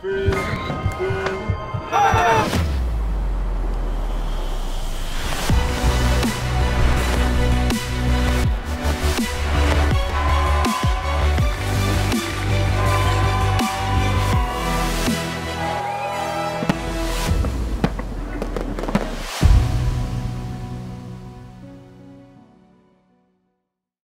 Boo. Boo.